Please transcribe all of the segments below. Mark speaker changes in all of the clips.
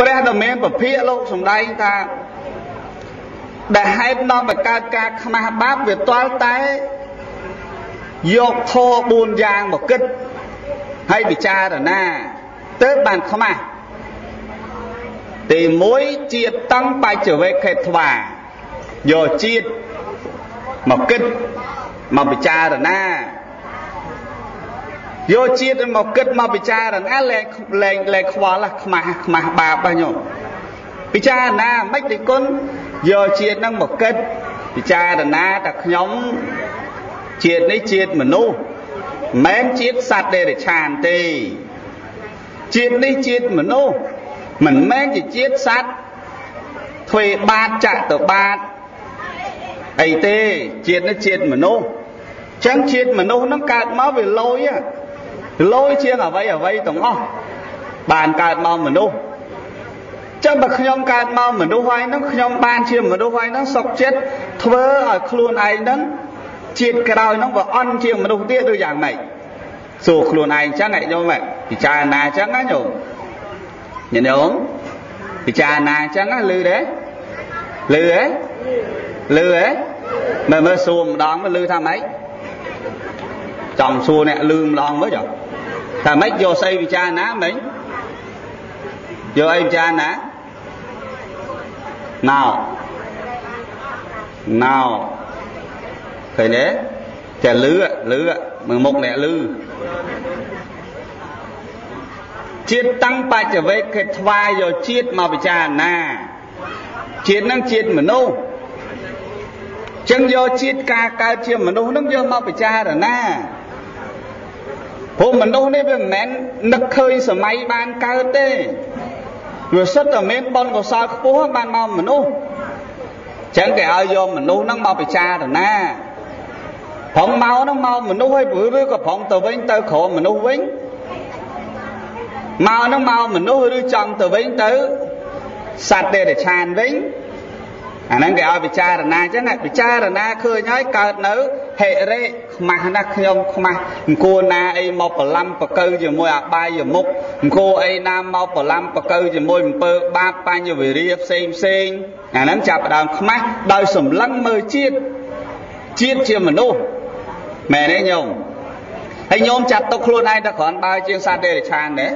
Speaker 1: ព្រះដ៏មានពភាកលោកសំដែងថាដែលហេតុនាំឲ្យកើតការខ្មាស់បាបវាទាល់តែយកធម៌4យ៉ាងមកគិតហើយពិចារណាទើបបានខ្មាស់ទី1ជាតិតੰបច្ចវេខេថ្វាយកជាតិមកគិតមកពិចារណា យកជាតិមកគិតមកពិចារណាលែងលែងលែងខ្វល់ខ្មាស់ខ្មាស់បាបហ្នឹងញោមពិចារណាមិនទេគុណយកជាតិហ្នឹងមកគិតពិចារណាតែខ្ញុំជាតិនេះជាតិមនុស្សមិនជាតិសត្វដេរឆានទេជាតិនេះជាតិមនុស្សមិនមែនជាជាតិសត្វធ្វើបាតចាក់ទៅបាតអីទេជាតិនេះជាតិមនុស្សចឹងជាតិមនុស្សហ្នឹងកើតមកវាលយ លយជាងអ្វីអ្វីទាំងអស់បានកើតមកមនុស្សចឹងបើខ្ញុំកើតមកមនុស្សហើយហ្នឹងខ្ញុំបានជាមនុស្សហើយហ្នឹងសុខចិត្តធ្វើឲ្យខ្លួនឯងហ្នឹងជាតិក្រោយហ្នឹងវាអន់ជាងមនុស្សទៀតឬយ៉ាងម៉េចសួរខ្លួនឯងចឹងឯងញោមពិចារណាចឹងណាញោមញោមពិចារណាចឹងណាលឺទេលឺទេលឺទេមើលមើលសួរម្ដងមើលលឺថាម៉េចចង់សួរអ្នកលឺម្ដងមើលចុះ ថាម៉េចយកស្អីពិចារណាមិញយកអីពិចារណាណោណោឃើញទេតែលឺលឺមើលមុខអ្នកលឺជាតិតាំងបច្ចវេកគេថ្វាយយកជាតិមកពិចារណាជាតិហ្នឹងជាតិមនុស្សចឹងយកជាតិការកើតជាមនុស្សហ្នឹងយកមកពិចារណា ព្រោះមនុស្សនេះវាមិនមែននឹកឃើញសម័យបានកើតទេវាសិតតែមានបុណ្យកុសលខ្ពស់បានមកមនុស្សចឹងគេឲ្យយកមនុស្សហ្នឹងមកពិចារណាប្រងមកហ្នឹងមកមនុស្សហើយឬក៏ប្រងទៅវិញទៅក្រោមមនុស្សវិញមកហ្នឹងមកមនុស្សឬចង់ទៅវិញទៅសត្វទេរឆានវិញ អាហ្នឹងគេឲ្យពិចារណាអញ្ចឹងពិចារណាឃើញហើយកើតនៅហិរិខ្មាស់ណាស់ខ្ញុំខ្មាស់អង្គួរណាអីមកប្រឡំបកើជាមួយអបាយមុខអង្គួរអីណាមកប្រឡំបកើជាមួយអំពើបាបបញ្ញវិរិយផ្សេងផ្សេងអាហ្នឹងចាប់ដើមខ្មាស់ដោយសម្លឹងមើលជាតិជាតិជាមនុស្សមែនទេញោមហើយញោមចាត់ទុកខ្លួនឯងតែគ្រាន់បើជាងសត្វទេរឆានទេ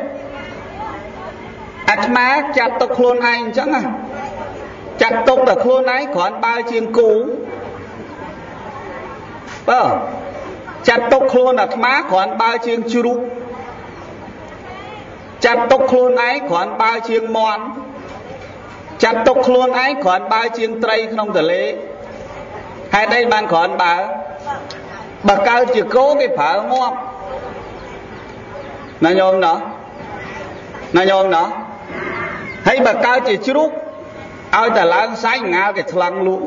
Speaker 1: អាត្មាចាត់ទុកខ្លួនឯងអញ្ចឹងណា ចាត់ទុកតែខ្លួនឯងគ្រាន់បើជាងគូបើចាត់ទុកខ្លួនអាត្មាគ្រាន់បើជាងជ្រូកចាត់ទុកខ្លួនឯងគ្រាន់បើជាងមន់ចាត់ទុកខ្លួនឯងគ្រាន់បើជាងត្រីក្នុងទលេហេតុអីបានគ្រាន់បើបើកើតជាគោគេប្រើងាប់ណាញោមណោះណាញោមណោះហើយបើកើតជាជ្រូក ឲ្យតែឡើងសាច់ងាលគេថ្លឹងលក់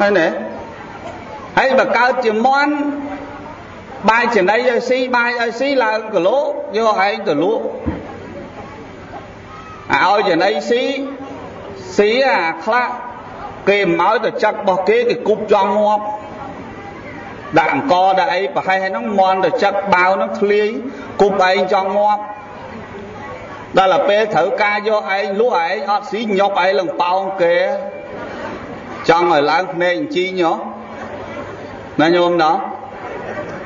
Speaker 1: ហើយណែហើយបើកើតជាមន់បាយចំណីឲ្យស៊ីបាយឲ្យស៊ីឡើងគីឡូយកឯងទៅលក់ឲ្យចំណីស៊ីស៊ីអាខ្លះគេមកទៅចាក់របស់គេគេគប់ចង់ងាប់ដាក់អង្គដាក់អីប្រហែសហ្នឹងមន់ទៅចាក់បាវហ្នឹងធ្លាយគប់ឯងចង់ងាប់ ដល់ទៅពេលត្រូវការយកឯងលក់ឯងអត់ស៊ីញាប់ឯងឡើងប៉ោងគេចង់ឲ្យឡើងភ្នែកអញ្ជីញហ៎ណាញោមណោះ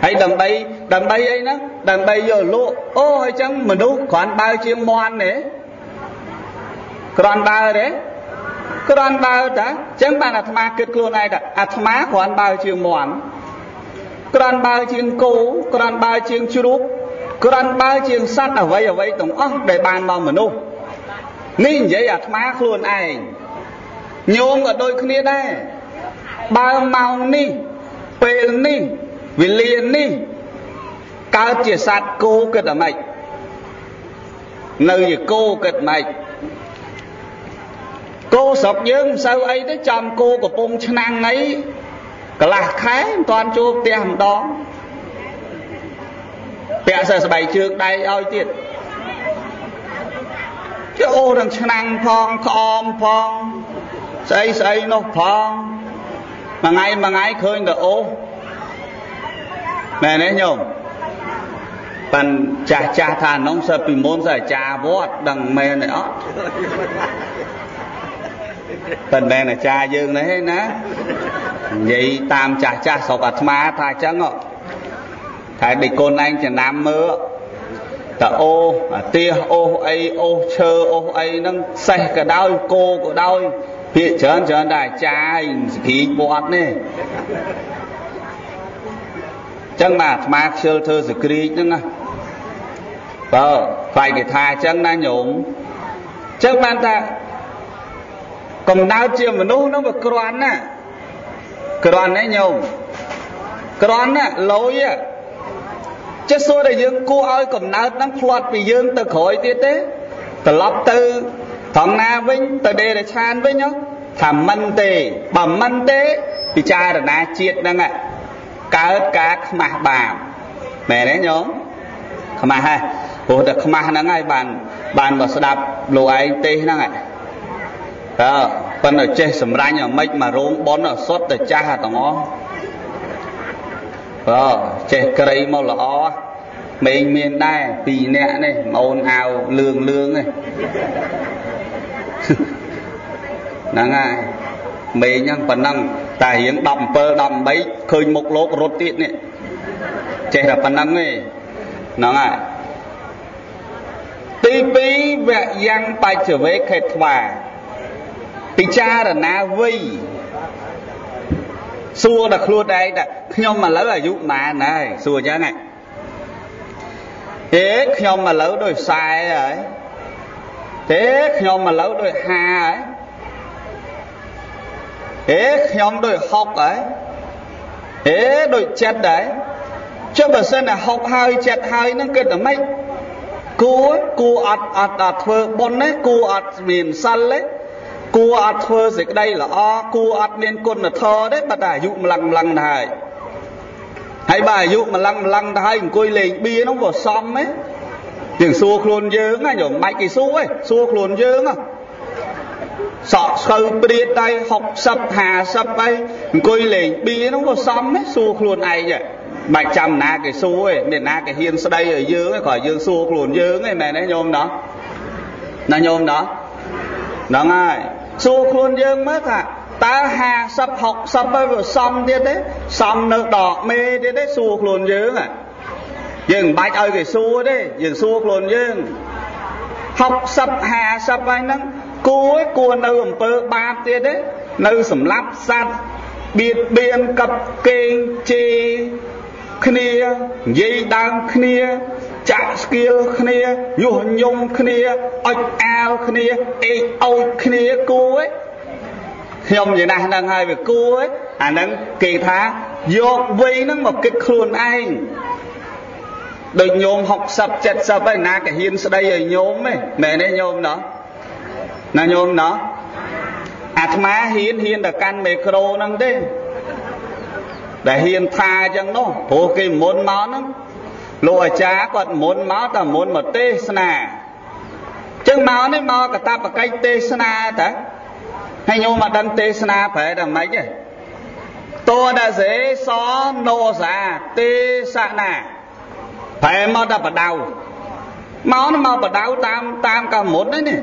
Speaker 1: ហើយដើម្បីដើម្បីអីហ្នឹងដើម្បីយកលក់អូហើយចឹងមនុស្សគ្រាន់បើជាងមន់ទេគ្រាន់បើទេគ្រាន់បើតាចឹងបានអាត្មាគិតខ្លួនឯងថាអាត្មាគ្រាន់បើជាងមន់គ្រាន់បើជាងគោគ្រាន់បើជាងជ្រូក គ្រាន់បើជាងសត្វអ្វីអ្វីទាំងអស់ដែលបានមកមនុស្សនេះនិយាយអាត្មាខ្លួនឯងញោមក៏ដូចគ្នាដែរបើម៉ោងនេះពេលនេះវេលានេះកើតជាសត្វគោគិតអាម៉េចនៅជាគោគិតម៉េចគោស្រុកយើងមិនសូវអីទេចំគោកំពុងឆ្នាំងអីកន្លះខែមិនតាន់ចូលផ្ទះម្ដង ពាក់សើស្បែកជើងដៃឲ្យទៀតជាអូនឹងឆ្នាំងផងក្អមផងស្អីស្អីនោះផងមួយថ្ងៃមួយថ្ងៃឃើញតែអូមែនទេញោមប៉ិនចាស់ចាស់ថានងសិតពីមុនសិតអាចារ្យវត្តដឹងមែនទេអត់ប៉ិនមែនអាចារ្យយើងនេះណានិយាយតាមចាស់ចាស់ស្រុកអាត្មាថាអញ្ចឹង តែដេកកូនឯងចំណាំមើលតអូអាទៀសអូសអីអូសឈើអូសអីហ្នឹងសេះក៏ដោយគោក៏ដោយភាកច្រើនច្រើនតែអាចារ្យសក្រីវត្តនេះចឹងបាទអាត្មាខ្ជិលធ្វើសក្រីកហ្នឹងណាបើខ្លាយគេថាអញ្ចឹងណាញោមចឹងបានថាកំណើតជាមនុស្សហ្នឹងវាក្រាន់ណាក្រាន់ណាញោមក្រាន់ណាលយ ចេះសួរតែយើងគួរឲ្យកំណើតហ្នឹងផ្លាត់ពីយើងទៅក្រោយទៀតទេត្រឡប់ទៅត្រង់ណាវិញទៅដេរឆានវិញថាមិនទេបើមិនទេពិចារណាជាតិហ្នឹងកើតការខ្មាស់បាបមែនទេញោមខ្មាស់ហ៎ព្រោះតែខ្មាស់ហ្នឹងហើយបានបានមកស្ដាប់លោកឯងទេសហ្នឹងហ៎តើប៉ុន្តែចេះសម្រាញ់អាម៉េចមករោងប៉ុនសុទ្ធតែចាស់ទាំងអស់ បើចេះក្រីមកល្អមេងមានដែរពីរនាក់នេះម៉ូនអាវលឿងលឿងនេះហ្នឹងហើយមេងហ្នឹងប៉ុណ្ណឹងតែរៀង17 18ឃើញមុខលោករត់ទៀតនេះចេះតែប៉ុណ្ណឹងទេហ្នឹងហើយទី2វយ៉ាងបច្ចវេខេថ្វាពិចារណាវ័យ សួរដល់ខ្លួនឯងថាខ្ញុំឥឡូវអាយុប៉ុន្មានហើយសួរអញ្ចឹងហ៎ទេខ្ញុំឥឡូវដូច40ហើយទេខ្ញុំឥឡូវដូច50ហើយទេខ្ញុំដូច60ហើយទេដូច70ហើយចុះបើសិនតែ60ហើយ70ហើយហ្នឹងគិតតែម៉េចគួរគួរអត់អត់អត់ធ្វើបុណ្យទេគួរអត់មានសិលទេ គួរអត់ធ្វើសេចក្តីល្អគួរអត់មានគុណធម៌ទេបើតែអាយុម្លឹងម្លឹងទៅហើយហើយបើអាយុម្លឹងម្លឹងទៅហើយអង្គុយលេងបៀនោះក៏សមទេយើងសួរខ្លួនយើងណាយកមិនគេសួរទេសួរខ្លួនយើងណាសក់ស្កូវព្រាតតែ60 50ហើយអង្គុយលេងបៀនោះក៏សមទេសួរខ្លួនឯងបាច់ចាំណាគេសួរទេមានណាគេហ៊ានស្ដីឲ្យយើងគ្រាន់យើងសួរខ្លួនយើងឯមែនទេញោមណោះណាញោមណោះហ្នឹងហើយ សួរខ្លួនយើងមើលថាតើ50 60ហើយវាសំទៀតទេសំនៅដកមេទៀតទេសួរខ្លួនយើងយើងមិនបាច់ឲ្យគេសួរទេយើងសួរខ្លួនយើង60 50ហើយហ្នឹងគួរគួរនៅអំពើបាបទៀតទេនៅសម្លាប់សត្វបៀតបៀនកັບកេងជេរគ្នានិយាយដើមគ្នា ចាក់ស្គៀលគ្នាញុះញង់គ្នាអុចអាលគ្នាអេកអោចគ្នាគួឯងខ្ញុំនិយាយណាស់ហ្នឹងហើយវាគួឯងអាហ្នឹងគេថាយកវ័យហ្នឹងមកគិតខ្លួនឯងដូចញោម60 70ហើយណាក៏ហ៊ានស្ដីឲ្យញោមទេមែនទេញោមណោះណាញោមណោះអាត្មាហ៊ានហ៊ានតែកាន់មេក្រូហ្នឹងទេដែលហ៊ានថាអញ្ចឹងនោះព្រោះគេមុនមកហ្នឹង លោកអាចារ្យគាត់មុនមកតែមុនមកទេសនាអញ្ចឹងមកនេះមកកតាបកិច្ចទេសនាតាហើយញោមមកដឹងទេសនាប្រែតែម៉េចទេតោដសេសណោសាទេសនាប្រែមកតែបដៅមកមកបដៅតាមតាមកាមុននេះ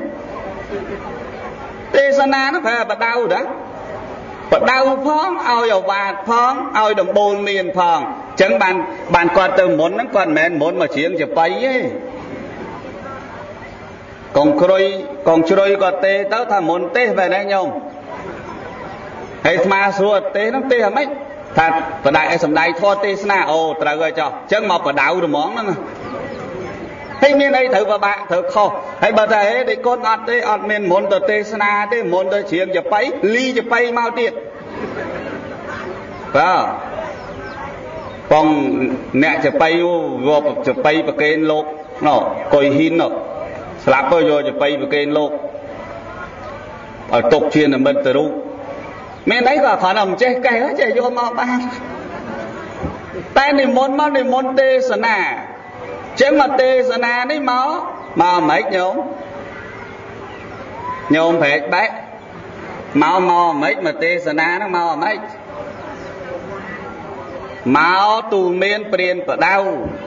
Speaker 1: ទេសនានោះប្រែបដៅតាបដៅផងឲ្យអវាទផងឲ្យដំបូលមានផងអញ្ចឹងបានបានគាត់ទៅមុនហ្នឹងគាត់មិនមែនមុនមកជ្រៀងចបៃទេកងក្រុយកងជ្រុយគាត់ទេទៅថាមុនទេសបែរណាញោមហើយស្មាស្រួលទេសហ្នឹងទេសអាម៉េចថាបដៅឲ្យសំដែងធម៌ទេសនាអូត្រូវហើយចុះអញ្ចឹងមកបដៅហ្មងហ្នឹងហើយមានអីត្រូវពិបាកត្រូវខុសហើយបើថាហេដេកូនអត់ទេអត់មានមុនទៅទេសនាទេមុនទៅជ្រៀងចបៃលីចបៃមកទៀតបាទ បងអ្នកចបៃវបចបៃប្រកេនលោកណោកុយហ៊ីនណោស្លាប់ទៅយកចបៃប្រកេនលោកឲ្យຕົកជានិមិត្តរូបមានអីក៏គ្រាន់តែមិនចេះកេះចេះយកមកបានតែនិមន្តមកនិមន្តទេសនាចឹងមកទេសនានេះមកមកមិនញោមញោមប្រែកបែកមកមកមិនមកទេសនាហ្នឹងមកមិន មកទូមានព្រានបដៅ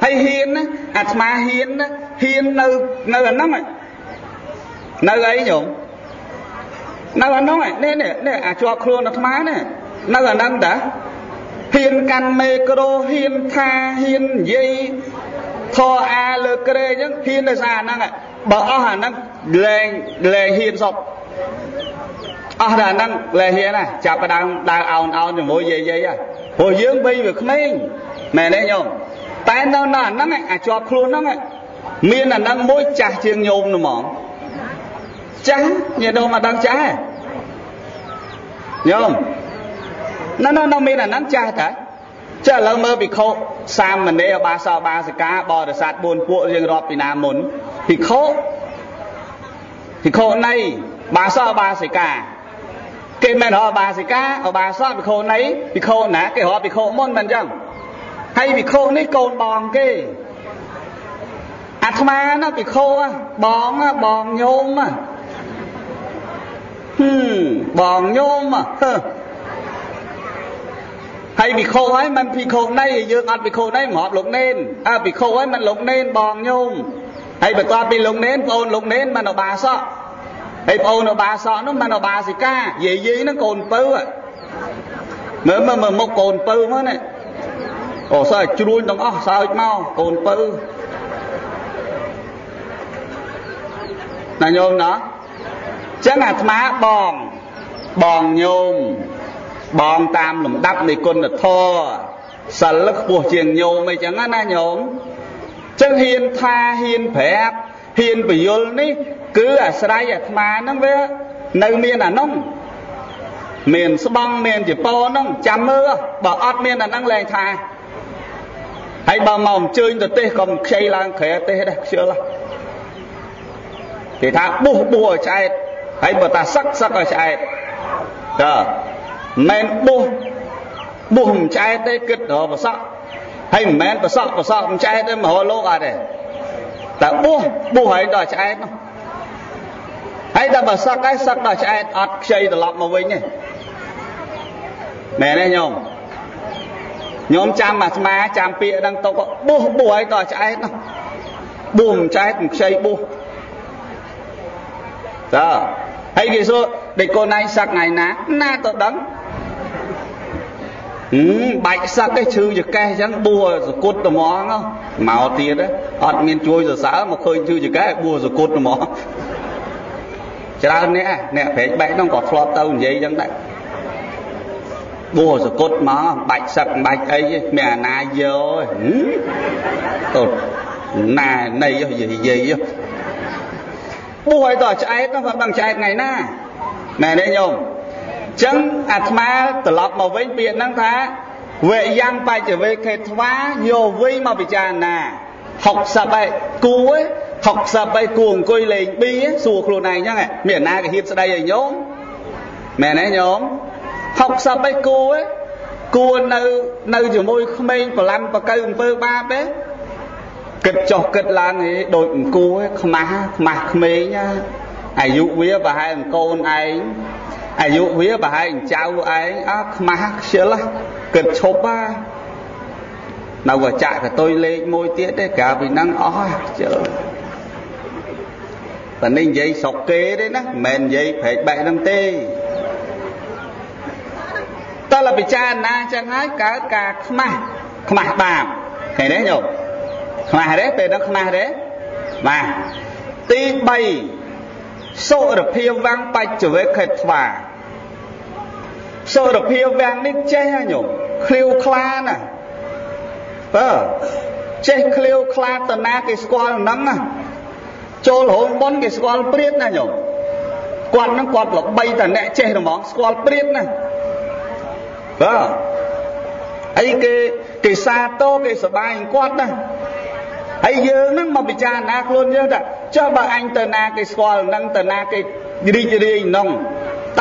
Speaker 1: ហើយហ៊ានណាអាត្មាហ៊ានណាហ៊ាននៅនៅអាហ្នឹងនៅអីញោមនៅអាហ្នឹងនេះនេះនេះអាចប់ខ្លួនអាត្មានេះនៅអាហ្នឹងតាហ៊ានកាន់មេក្រូហ៊ានថាហ៊ាននិយាយធរអាលើក្រែអញ្ចឹងហ៊ានដោយសារអាហ្នឹងបើអស់អាហ្នឹងលែងលែងហ៊ានសព អស់តែអាហ្នឹងលែងហ៊ានណាចាប់ដើមដើរអោនអោនជាមួយយាយយាយព្រោះយើងបីវាក្មេងមែនទេញោមតែនៅនៅអាហ្នឹងអាចប់ខ្លួនហ្នឹងមានអាហ្នឹងមួយចាស់ជាងញោមហ្មងចាស់ញាតិដូនមកដឹងចាស់ញោមនៅនៅនៅមានអាហ្នឹងចាស់តើចាឥឡូវមើលភិក្ខុសាមណេរបាសោបាសិកាបរិស័ទ4ពួកយើងរាប់ពីណាមុនភិក្ខុភិក្ខុនៃបាសោបាសិកា គេមិនរកបាសិកាអបាសោភិក្ខុនៃភិក្ខុណាគេរកភិក្ខុមុនមិនអញ្ចឹងហើយភិក្ខុនេះកូនបងគេអាត្មាណាភិក្ខុបងបងញោមហឹមបងញោមហឺហើយភិក្ខុហើយមិនភិក្ខុណីយើងអត់ភិក្ខុណីមករាប់លោកនេនអើភិក្ខុហើយមិនលោកនេនបងញោមហើយបន្ទាប់ពីលោកនេនបងលោកនេនមិនអបាសក ហើយបងអបាសកនោះមិនអបាសិកាយាយយាយហ្នឹងកូនពៅមើលមើលមើលមុខកូនពៅមកណាអូសើចជ្រួញទាំងអស់សើចមកកូនពៅណាញោមណាចឹងអាត្មាបងបងញោមបងតាមលំដាប់នៃគុណធម៌សិលខ្ពស់ជាងញោមអីចឹងណាញោមចឹងហ៊ានថាហ៊ានប្រាប់ហ៊ានបយលនេះ គឺអាស្រ័យអាត្មាហ្នឹងវានៅមានអានោះមានស្បង់មានចពោហ្នឹងចាំមើលបើអត់មានអាហ្នឹងលែងថាហើយបើមកអញ្ជើញទៅទេសក៏ខ្ចីឡើងក្រែទេសដែរខ្ជិលគេថាបុះបុះឲ្យឆ្អែតហើយបើតាសឹកសឹកឲ្យឆ្អែតតើមិនបុះបុះមិនឆ្អែតទេគិតរកប្រសក់ហើយមិនមែនប្រសក់ប្រសក់មិនឆ្អែតទេមហោលោកអត់ទេតែបុះបុះឲ្យដល់ឆ្អែតនោះ ហើយដល់បើសឹកហើយសឹកដល់ឆ្អែតអត់ខ្ចីត្រឡប់មកវិញទេមែនទេញោមញោមចាំអាស្មាចាំពាក្យដឹងទុកបុះបុះឲ្យដល់ឆ្អែតនោះបុះមិនឆ្អែតមិនខ្ចីបុះតើហើយគេសួរដេកកូនឯងសឹកថ្ងៃណាណាទៅដឹងបាច់សឹកទេឈឺចកេះអញ្ចឹងបួសគុតត្មងមកទៀតអត់មានជួយសរសើរមកឃើញឈឺចកេះបួសគុតត្មង ច្រើនអ្នកអ្នកព្រែកបែកហ្នឹងក៏ធ្លាប់ទៅនិយាយអញ្ចឹងដែរបួសគុតមកបាច់សឹកបាច់អីមានអាណាយកទៅណានៃយាយយាយបួសឲ្យតឆ្អែតនោះគាត់ដឹងឆ្អែតថ្ងៃណាណែនេះញោមចឹងអាត្មាត្រឡប់មកវិញពាក្យហ្នឹងថាវេយ៉ាងបច្ចវេខេថ្វាយកវិមកពិចារណា60ឯគូឯ 60ឯគូអង្គុយលេងប៊ីសួរខ្លួនឯងចឹងមានណាគេហ៊ានស្ដីឲ្យញោមមែនទេញោម60ឯគូឯគួរនៅនៅជាមួយក្មេងប្រឡាំបកៅអំពើបាបទេគិតចុះគិតឡើងឯងដូចអង្គួខ្មាស់ខ្មាស់ក្មេងអាយុវាប្រហែលកូនឯងអាយុវាប្រហែលចៅឯងអើខ្មាស់ខ្ជិលគិតឈប់ហ่าនៅក៏ចាក់កតុយលេខមួយទៀតទេកាលពីហ្នឹងអស់ខ្ជិល តែនេះនិយាយស្រុកគេទេណាមិនមែននិយាយព្រែកបែកហ្នឹងទេតើលពិចារណាចឹងហើយកើតការខ្មាស់ខ្មាស់បាបឃើញទេញោមខ្មាស់ទេពេលហ្នឹងខ្មាស់ទេបាទទី3សុរភាវាំងបច្ចវេខេថ្វាសុរភាវាំងនេះចេះហ៎ញោមឃ្លាវខ្លាណាបើចេះឃ្លាវខ្លាតណាគេស្គាល់ហ្នឹងណា ចូលរោងប៉ុនគេស្គាល់ព្រាតណាញោមគាត់ហ្នឹងគាត់ល្បីតែអ្នកចេះហ្មងស្គាល់ព្រាតណាបើអីគេគេសាទរគេសបាយគាត់ណាហើយយើងហ្នឹងមកពិចារណាខ្លួនយើងថាចុះបើអញទៅណាគេស្គាល់ហ្នឹងទៅណាគេរីករាយហ្នឹង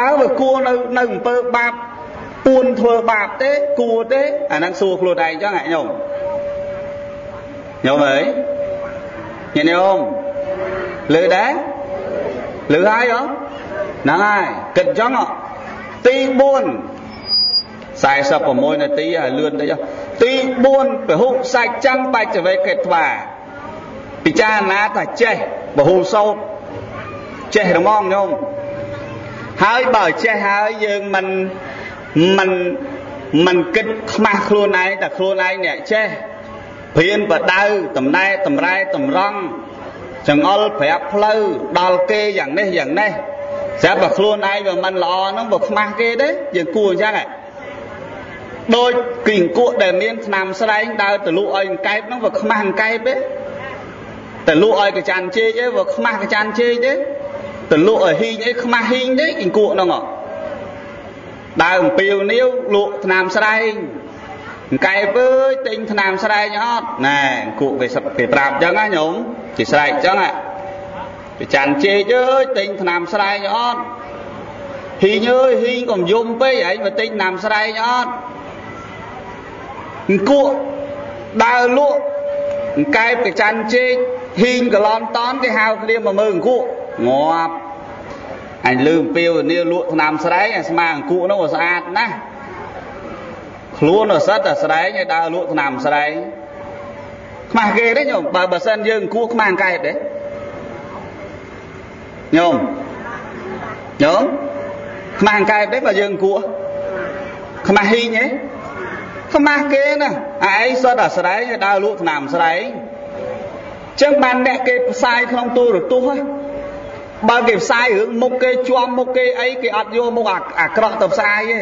Speaker 1: តើវាគួរនៅនៅអំពើបាបពួនធ្វើបាបទេគួរទេអាហ្នឹងសួរខ្លួនឯងចឹងញោមញោមអើយញោម លឺដែរលឺហើយហ៎ហ្នឹងហើយគិតចឹងទី4 46នាទីហើយលឿនតិចទី4ពហុសាច់ចឹងបច្ចវេកេត្វាពិចារណាថាចេះបហុសោតចេះរមងញោមហើយបើចេះហើយយើងមិនមិនមិនគិតខ្មាស់ខ្លួនឯងតែខ្លួនឯងអ្នកចេះព្រានបដៅតំណែតម្រែតម្រង់ ចង្អុលប្រាប់ផ្លូវដល់គេយ៉ាងនេះយ៉ាងនេះស្រាប់តែខ្លួនឯងវាមិនល្អហ្នឹងវាខ្មាស់គេទេយើងគួរអញ្ចឹងហ៎ដូចគីង្គក់ដែលមានឆ្នាំស្រែងដើរទៅលក់ឲ្យកែបហ្នឹងវាខ្មាស់កែបទេទៅលក់ឲ្យកចាន់ជែកទេវាខ្មាស់កចាន់ជែកទេទៅលក់ឲ្យហ៊ីងអីខ្មាស់ហ៊ីងទេគីង្គក់ហ្នឹងដើរអំពីវនាវលក់ឆ្នាំស្រែងកែបអើយទិញឆ្នាំស្រែងអត់ណែគក់គេគេប្រាប់អញ្ចឹងណាញោម គេស្រែកអញ្ចឹងហ៎ប្រច័នជេកអើយទិញថ្នាំស្រែងអត់ហ៊ីងអើយហ៊ីងកុំយំពេកឯងមកទិញថ្នាំស្រែងអត់អង្គក់ដើរលក់អង្កែបប្រច័នជេកហ៊ីងកឡនតនគេហៅគ្នាមកមើលអង្គក់ងាប់អញលឺអំពីវនាលក់ថ្នាំស្រែងអាស្មាអង្គក់នោះស្អាតណាស់ខ្លួនអសិតតែស្រែងឲ្យដើរលក់ថ្នាំស្រែង ខ្មាស់គេទេញោមបើបើសិនយើងអង្គក់ខ្មាស់អង្កែបទេញោមញោមខ្មាស់អង្កែបទេបើយើងអង្គក់ខ្មាស់ហ៊ីងទេខ្មាស់គេណាឯងសុទ្ធតែស្រែងឲ្យដើរលក់ថ្នាំស្រែងចឹងបានអ្នកគេផ្សាយក្នុងទូរទស្សន៍បើគេផ្សាយរឿងមុខគេជាប់មុខគេអីគេអត់យកមុខអាក្រក់ទៅផ្សាយទេ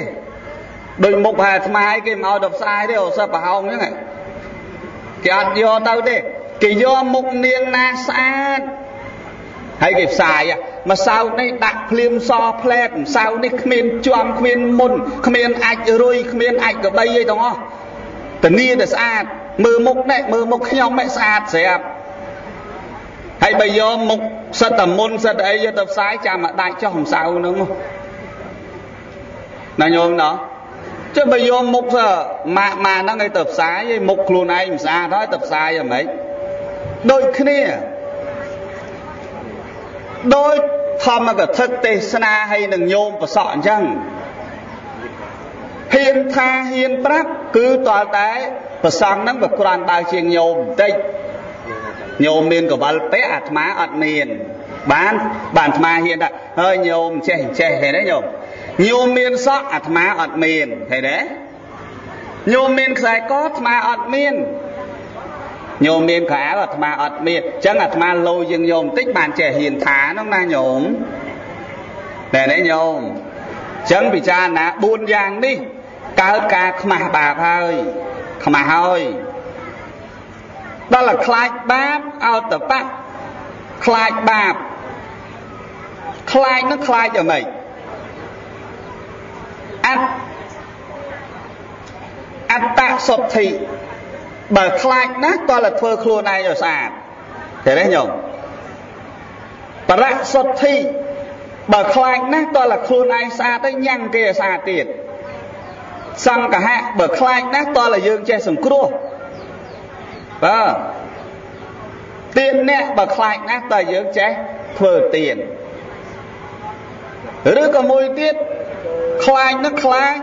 Speaker 1: ដូចមុខហែស្មាយគេមិនឲ្យទៅផ្សាយទេអូសិបប្រហោងហ្នឹង គេអត់យកទៅទេគេយកមុខនាងណាស្អាតហើយគេផ្សាយម្សៅនេះដាក់ភ្លាមសផ្លែតម្សៅនេះគ្មានជាំគ្មានមុនគ្មានអាចរុយគ្មានអាចកបីអីទាំងអស់តនីតែស្អាតមើលមុខនេះមើលមុខខ្ញុំនេះស្អាតស្រាប់ហើយបើយកមុខសិតតែមុនសិតអីយកទៅផ្សាយចាំមកដាច់ចុះម្សៅហ្នឹងណាញោមណោះ ចុះបើយកមុខម៉ាក់ម៉ាហ្នឹងឲ្យទៅផ្សាយឯមុខខ្លួនឯងមិនស្អាតហើយទៅផ្សាយហ្មងដូចគ្នាដោយធម្មកថាទេសនាហើយនឹងញោមប្រសក់អញ្ចឹងហ៊ានថាហ៊ានប្រាប់គឺតើតែប្រសងហ្នឹងវាក្រាន់ដើរជាងញោមបន្តិចញោមមានកវលពាក់អាត្មាអត់មានបានបានអាត្មាហ៊ានថាហើយញោមចេះចេះហេទេញោម ញោមមានសក់អាត្មាអត់មានហេទេញោមមានខ្សែកអាត្មាអត់មានញោមមានកៅអាត្មាអត់មានអញ្ចឹងអាត្មាលោយើងញោមបន្តិចបានចេះហ៊ានថាហ្នឹងណាញោមតែនេះញោមអញ្ចឹងពិចារណា4យ៉ាងនេះកើតការខ្មាស់បាបហើយខ្មាស់ហើយដល់តែខ្លាចបាបអោតបៈខ្លាចបាបខ្លាចនឹងខ្លាចយ៉ាងម៉េច អត្តអត្តសុទ្ធិបើខ្លាចណាស់តើតែធ្វើខ្លួនឯងឲ្យស្អាតឃើញទេញោមបរៈសុទ្ធិបើខ្លាចណាស់តើតែខ្លួនឯងស្អាតទៅញ៉ាំងគេឲ្យស្អាតទៀតសង្កហៈបើខ្លាចណាស់តើតែយើងចេះសង្គ្រោះបាទទៀនអ្នកបើខ្លាចណាស់តើយើងចេះធ្វើទៀនឬក៏មួយទៀត ខ្លាចនឹកខ្លាច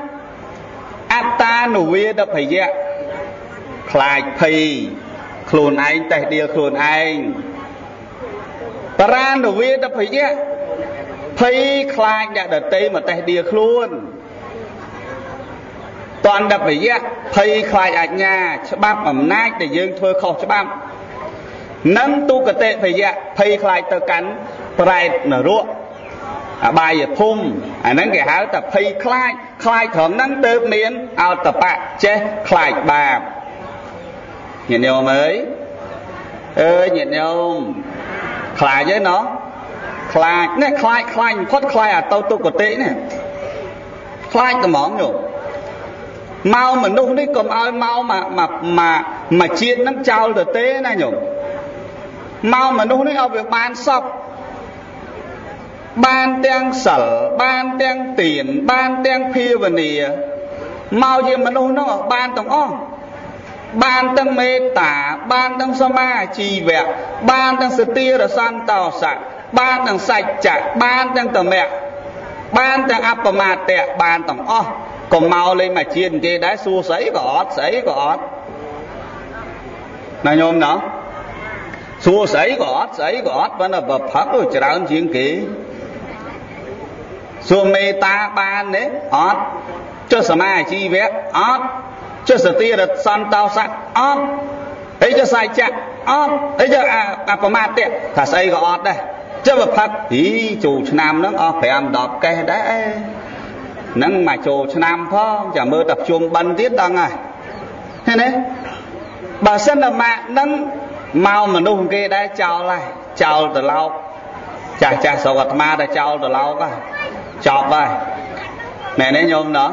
Speaker 1: អត្តានុវាដភយៈខ្លាចភ័យខ្លួនឯងតេះដៀលខ្លួនឯងបរានវាតភយៈភ័យខ្លាចអ្នកដតីមកតេះដៀលខ្លួនតន្តភយៈភ័យខ្លាចអាជ្ញាច្បាប់អំណាចដែលយើងធ្វើខុសច្បាប់និងទុគតិភយៈភ័យខ្លាចទៅកាន់ប្រែតនរកអបាយភូមិអាហ្នឹងគេហៅថាភ័យខ្លាចខ្លាចត្រង់ហ្នឹងទៅមានអតបៈចេះខ្លាចបាបញាតិញោមអើយអើយញាតិញោមខ្លាចទេណោះខ្លាចនេះខ្លាចខ្លាចបំផុតខ្លាចអាទៅទុគតិនេះខ្លាចត្មងញោមមកមនុស្សនេះកុំឲ្យមកមកមកមកជាតិនឹងចោលទៅទេណាញោមមកមនុស្សនេះឲ្យវាបានសព បានទាំងសិលបានទាំងទានបានទាំងភាវនាមកជាមនុស្សនោះបានទាំងអស់បានទាំងមេត្តា បានទាំងសមាជីវៈបានទាំងសតិរសន្តោសៈបានទាំងសច្ចៈបានទាំងតមៈបានទាំងអបមាតៈបានទាំងអស់កុំមកលេងមកជាតិគេដែរសួរស្អីក៏អត់ស្អីក៏អត់ណាញោមណាសួរស្អីក៏អត់ស្អីក៏អត់ប៉ុន្តែបើផឹកទៅច្រើនជាងគេ សួរមេតាបានទេអត់ចុះសមាជីវៈអត់ចុះសតិរសន្តោសៈអត់អីចុះសាយចៈអត់អីចុះអបមាទៈថាស្អីក៏អត់ដែរចុះបើផឹកហីចូលឆ្នាំហ្នឹងអស់5 10កេះដែរហ្នឹងមកចូលឆ្នាំផងចាំមើលតែជុំបិណ្ឌទៀតដល់ហើយឃើញទេបើសិនតែម៉ាក់ហ្នឹងមកមនុស្សគេដែរចោលហើយចោលទៅឡោកចាស់ចាស់ស្រុកអាត្មាតែចោលទៅឡោកហើយ ចប់ហើយមែនទេញោមណោះ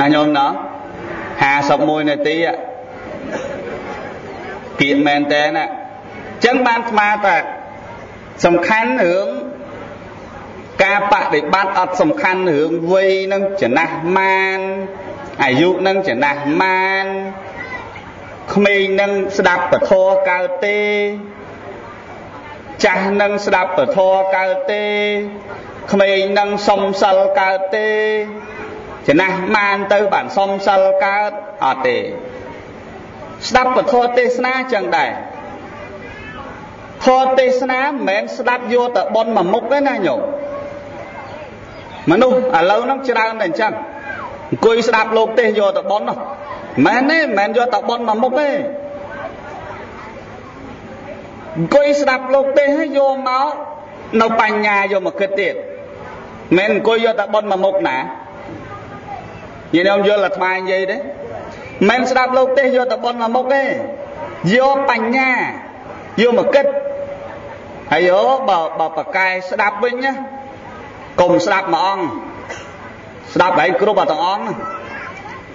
Speaker 1: ណាញោមណោះ51នាទីគៀកមែនតើណាអញ្ចឹងបានស្មាតែសំខាន់រឿងការបដិបត្តិអត់សំខាន់រឿងវ័យនឹងចំណាស់ម៉ានអាយុនឹងចំណាស់ម៉ានក្មេងនឹងស្ដាប់ពធកើតទេចាស់នឹងស្ដាប់ពធកើតទេ ក្មេងនឹងសុំសិលកើតទេចំណាស់ម៉ានទៅបានសុំសិលកើតអត់ទេស្ដាប់ពធទេសនាចឹងដែរធម៌ទេសនាមិនមែនស្ដាប់យកតែប៉ុនមួយមុខទេណាញោមមនុស្សឥឡូវហ្នឹងច្រើនតែអញ្ចឹងអង្គុយស្ដាប់លោកទេសយកតែប៉ុននោះមែនទេមិនមែនយកតែប៉ុនមួយមុខទេអង្គុយស្ដាប់លោកទេសហើយយកមកនៅបញ្ញាយកមកគិតទៀត មិនអង្គុយយកតែប៉ុនមួយមុខណាញាតិញោមយល់អាត្មានិយាយទេមិនស្ដាប់លោកទេសយកតែប៉ុនមួយមុខទេយកបញ្ញាយកមកគិតហើយយោបើបើប្រកែស្ដាប់វិញណាកុំស្ដាប់មួយអង្គស្ដាប់ហើយគ្រប់អាទាំងអង្គ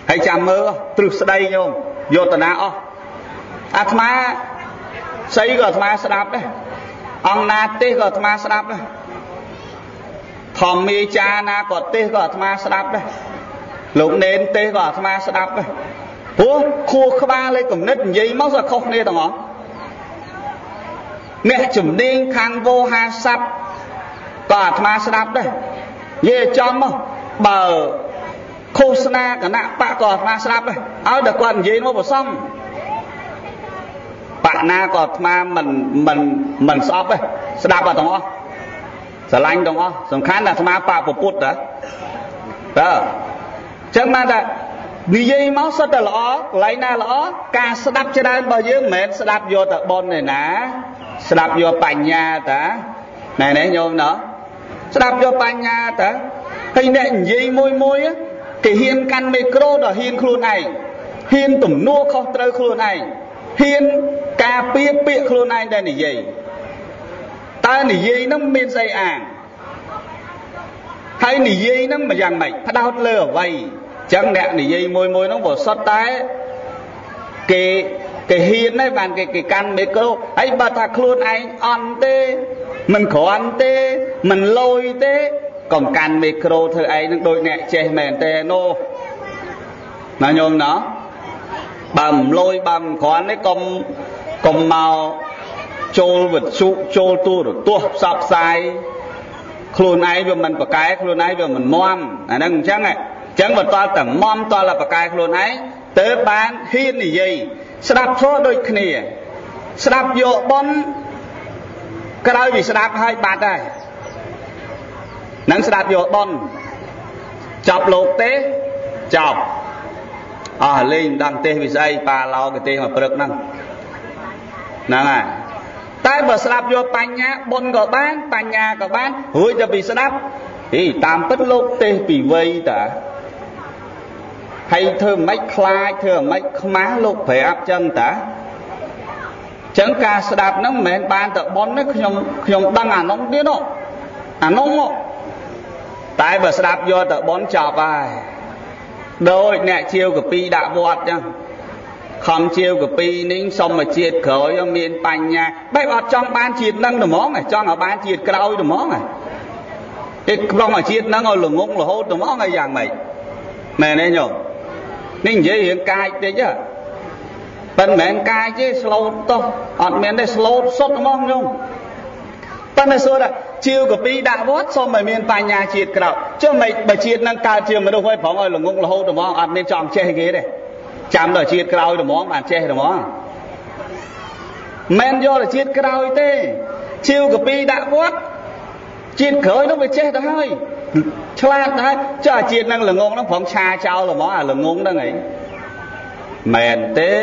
Speaker 1: ហើយចាំមើលទ្រឹស្ដីញោមយកតាណាអស់អាត្មាស្អីក៏អាត្មាស្ដាប់ដែរអង្គណាទេសក៏អាត្មាស្ដាប់ដែរ ធម្មេចាណាក៏ទេសក៏អាត្មាស្ដាប់ដែរលោកនេនទេសក៏អាត្មាស្ដាប់ដែរព្រោះខួរក្បាលលេខគំនិតនិយាយមកស្អខុសគ្នាទាំងអស់អ្នកជំនាញខាងវោហាស័ព្ទក៏អាត្មាស្ដាប់ដែរនិយាយចំមកបើឃោសនាគណៈបកក៏អាត្មាស្ដាប់ដែរឲ្យតែគាត់និយាយមកប្រសំបកណាក៏អាត្មាមិនមិនមិនស្អប់ទេស្ដាប់អត់ទាំងអស់ ស្រឡាញ់ទាំងអស់សំខាន់តែអាត្មាបកពុទ្ធតើតើចឹងបានតែនិយាយមកសុទ្ធតែល្អកន្លែងណាល្អការស្ដាប់ច្រើនរបស់យើងមិនមែនស្ដាប់យកតែប៉ុនទេណា ស្ដាប់យកបញ្ញាតាណែនេះញោមណោះស្ដាប់យកបញ្ញាតាហើយអ្នកនិយាយមួយមួយគេហ៊ានកាន់មីក្រូដល់ហ៊ានខ្លួនឯងហ៊ានទំនួលខុសត្រូវខ្លួនឯងហ៊ានការពារពាក្យខ្លួនឯងដែលនិយាយ តើនិយាយនឹងមានស្អីអាងហើយនិយាយនឹងមកយ៉ាងម៉េចផ្ដោតលើអ្វីចឹងអ្នកនិយាយមួយមួយហ្នឹងបើសុទ្ធតែគេគេហ៊ានហើយបានគេគេកាន់មីក្រូហើយបើថាខ្លួនឯងអន់ទេមិនគ្រាន់ទេមិនលយទេកុំកាន់មីក្រូធ្វើឯងនឹងដូចអ្នកចេះមែនទេនោះណាញោមណាបើមិនលយបើមិនគ្រាន់ទេកុំកុំមក ចូលវិទ្យុចូលទូរទស្សន៍ផ្សព្វផ្សាយខ្លួនឯងវាមិនប្រកែខ្លួនឯងវាមិនមមអាហ្នឹងអញ្ចឹងហ៎ចឹងបន្តតែមមតលបកែខ្លួនឯងទៅបានហ៊ាននិយាយស្ដាប់ធម៌ដូចគ្នា ស្ដាប់យកបនក្រោយពីស្ដាប់ហើយបាត់ហើយនឹងស្ដាប់យកបនចប់លោកទេចប់អស់លេងដឹងទេសវិស័យប៉ាឡោកទេសមកព្រឹកហ្នឹងហ្នឹងហើយ តែបើស្ដាប់យកបញ្ញាបុណ្យក៏បានបញ្ញាក៏បានរួចទៅពីស្ដាប់ហីតាមពិតលោកទេសពីវ័យតាហើយធ្វើមិនខ្លាចធ្វើមិនខ្មាស់លោកប្រាប់ចឹងតាចឹងការស្ដាប់ហ្នឹងមិនមែនបានតែប៉ុនទេខ្ញុំខ្ញុំដឹងអានោះទៀតនោះអានោះមកតែបើស្ដាប់យកតែប៉ុនចប់ហើយដូចអ្នកជាវកពីដាក់វត្តចឹង ខំជាវកពីនេះសុំមកជាតិក្រោយមានបញ្ញាបែបអត់ចង់បានជាតិនឹងហ្មងចង់ឲ្យបានជាតិក្រោយហ្មងឯក្នុងអាជាតិនឹងឲ្យល្ងងរហូតហ្មងឲ្យយ៉ាងម៉េចមែនទេញោមនេះនិយាយរឿងកាយតិចប៉ុន្តែមិនមែនកាយទេស្លូតតោះអត់មានទេស្លូតសុទ្ធហ្មងញោមប៉ុន្តែសួរថាជាវកពីដាក់វត្តសូមឲ្យមានបញ្ញាជាតិក្រោយចុះមិនបើជាតិនឹងកើតជាមនុស្សហើយប្រងឲ្យល្ងងរហូតហ្មងអត់មានចង់ចេះគេទេ ចាំដល់ជាតិក្រោយហ្មងបានចេះហ្មងមិនយកតែជាតិក្រោយទេជាវកពីដាក់វត្តជាតិក្រោយនោះវាចេះទៅហើយឆ្លាតដែរចុះអាជាតិនឹងល្ងងហ្នឹងព្រមឆាចោលហ្មងអាល្ងងហ្នឹងឯងមែនទេ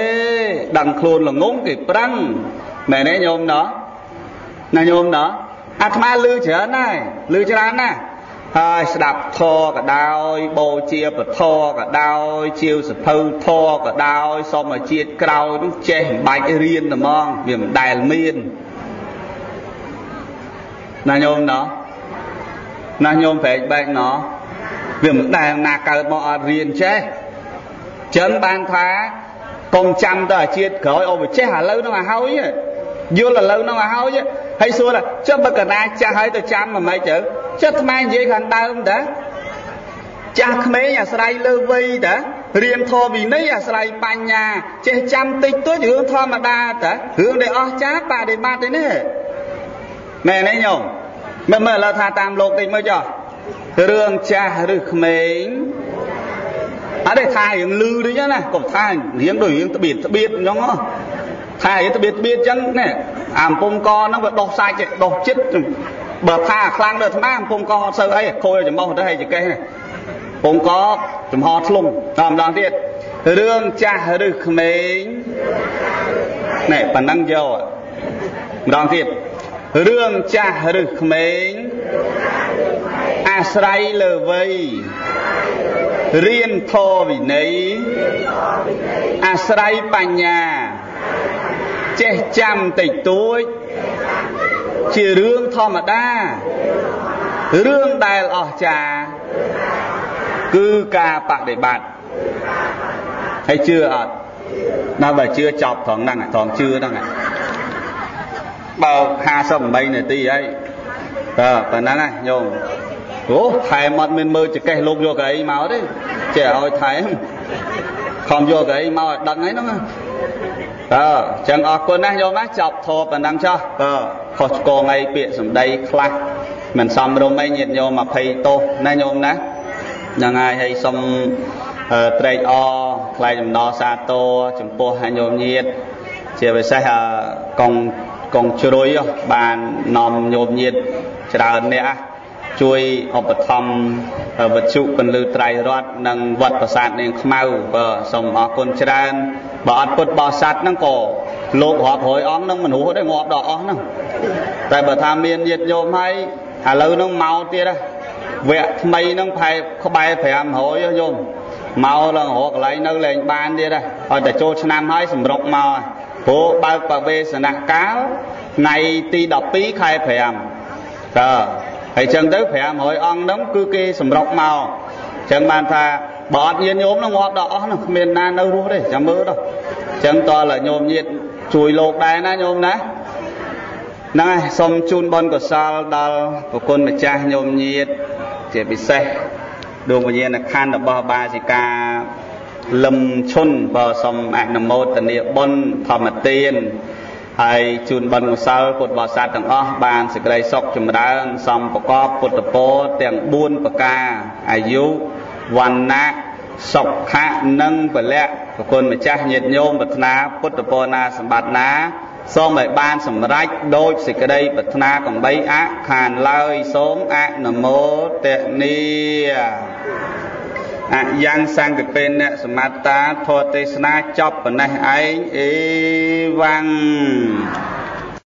Speaker 1: ដឹងខ្លួនល្ងងគេប្រឹងមែនទេញោមណោះណាញោមណោះអាត្មាលឺច្រើនណាស់លឺច្រើនណាស់ ហើយស្ដាប់ធរក៏ដោយបូជាពធក៏ដោយជាវសភៅធរក៏ដោយសូមឲ្យជាតិក្រោយនោះចេះមិនបាច់រៀនតែហ្មងវាមិនដែលមានណាញោមណោះណាញោមប្រែកបែកណោះវាមិនដែលណាកើតមកអត់រៀនចេះចឹងបានថាកុំចាំទៅអាជាតិក្រោយអូវាចេះឥឡូវនោះឲ្យហើយយល់ឥឡូវនោះឲ្យហើយ ហើយសួរថាចុះបើកណាចាស់ហើយទៅចាំមិនម៉េចទៅចិត្តថ្មនិយាយខាងដើមតាចាស់ក្មេងអាស្រ័យលើវ័យតារៀនធម៌វិន័យអាស្រ័យបញ្ញាចេះចាំតិចតួចរឿងធម្មតាតារឿងដែលអស្ចារ្យបដិបត្តិទេនេះមែនទេញោមមើលមើលឥឡូវថាតាមលោកតិចមើលចុះរឿងចាស់ឬក្មេងអត់ទេថារឿងលឺដូចណាកុំថារៀងដូចរឿងត្បៀតត្បៀតអញ្ចឹង ថារៀងត្បៀតត្បៀតអញ្ចឹងណែអាអំពុំកហ្នឹងវាដោះសាច់ដោះចិត្តបើថាខ្លាំងដល់អាត្មាអំពុំកអត់សូវអីខូចចំោះទៅឲ្យចកេះពងកចំហធ្លុំដល់ម្ដងទៀតរឿងចាស់ឬក្មេងណែប៉ណ្ណឹងយកម្ដងទៀតរឿងចាស់ឬក្មេងអាស្រ័យលើវ័យរៀនធម៌វិន័យអាស្រ័យបញ្ញា ចេះចាំតិចតួចជារឿងធម្មតារឿងដែលអស្ចារ្យគឺការបដិបត្តិហើយជឿអត់ដល់បើជឿចប់ត្រង់ហ្នឹងត្រង់ជឿហ្នឹងបើ58នាទីហើយតើប៉ុណ្ណឹងណាញោមអូថែមអត់មានមើលចកេះលោកយកកៅអីមកទេចេះឲ្យថែម ខំយកកៅអីមកឲ្យដឹងហើយហ្នឹងតើចឹងអរគុណណាស់ញោមណាចប់ធម៌ប៉ុណ្ណឹងចោះតើខុសឆ្គងអីពាក្យសម្ដីខ្លះមិនសមរម្យអីញាតិញោម20ទោសណាញោមណាហ្នឹងហើយហើយសុំត្រេកអរថ្លែងអំណរសាទរចំពោះញោមញាតិជាពិសេសកងកងជ្រុយបាននាំញោមញាតិច្រើនអ្នក ជួយឧបត្ថម្ភវត្ថុពន្លឺត្រៃរតនិងវត្តប្រាសាទនាងខ្មៅបើសូមអរគុណច្រើនបើអត់ពុតបោះសัตว์ហ្នឹងក៏លោករាប់រយអង្គហ្នឹងមនុស្សទេងាប់ដល់អស់ហ្នឹងតែបើថាមានញាតិញោមហើយឥឡូវហ្នឹងមកទៀតវគ្គថ្មីហ្នឹងផែក្បែរ500ញោមមកឡើងរកកន្លែងនៅលែងបានទៀតហើយតែចូលឆ្នាំហើយសម្រុកមកព្រោះបើកបវេសនកាលថ្ងៃទី12ខែ5តើ ហើយចឹងទៅ500អង្គហ្នឹងគឺគេសម្រុកមកចឹងបានថាបើអត់ញាតញោមហ្នឹងងាប់ដល់អស់ហ្នឹងគ្មានណានៅរស់ទេចាំមើលទៅចឹងតើញោមញាតជួយលោកដែរណាញោមណាហ្នឹងហើយសូមជូនបុណ្យកុសលដល់ប្រគុណម្ចាស់ញោមញាតជាពិសេសដួងវិញ្ញាណខណ្ឌរបស់បាសិកាលឹមឈុនបើសូមអនុមោទនាបុណ្យធម្មទាន ហើយជូនបុណ្យកុសលពុទ្ធបរិស័ទទាំងអស់បានសេចក្តីសុខចម្រើនសំប្រកបពុទ្ធពរទាំង4ប្រការអាយុវណ្ណៈសុខៈនិងពលៈប្រគុណម្ចាស់ញាតិញោមប្រាថ្នាពុទ្ធពរណាសម្បត្តិណាសូមឲ្យបានសម្រេចដោយសេចក្តីប្រាថ្នាកំបីអខានឡើយសូមអនុមោទនី អយ៉ាងសង្កពេនអ្នកសមត្តាធរទេសនាចប់ប៉ុណ្ណេះឯងអេវ៉ាំង